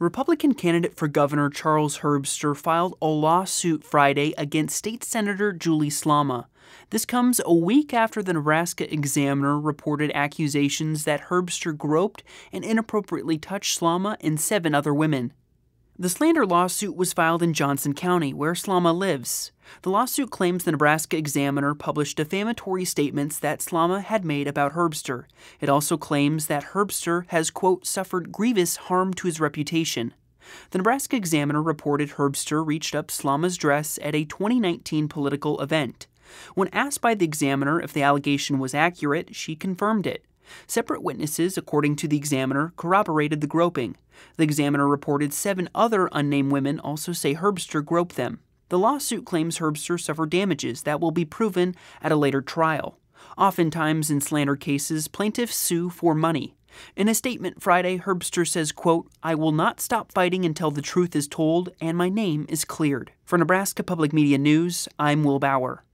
Republican candidate for governor Charles Herbster filed a lawsuit Friday against State Senator Julie Slama. This comes a week after the Nebraska Examiner reported accusations that Herbster groped and inappropriately touched Slama and seven other women. The slander lawsuit was filed in Johnson County, where Slama lives. The lawsuit claims the Nebraska Examiner published defamatory statements that Slama had made about Herbster. It also claims that Herbster has, quote, suffered grievous harm to his reputation. The Nebraska Examiner reported Herbster reached up Slama's dress at a 2019 political event. When asked by the Examiner if the allegation was accurate, she confirmed it. Separate witnesses, according to the Examiner, corroborated the groping. The Examiner reported seven other unnamed women also say Herbster groped them. The lawsuit claims Herbster suffered damages that will be proven at a later trial. Oftentimes in slander cases, plaintiffs sue for money. In a statement Friday, Herbster says, quote, I will not stop fighting until the truth is told and my name is cleared. For Nebraska Public Media News, I'm Will Bauer.